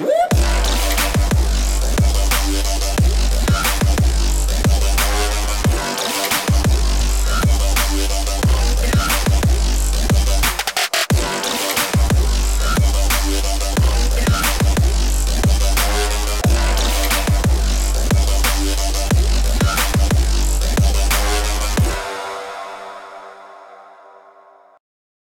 Whoop.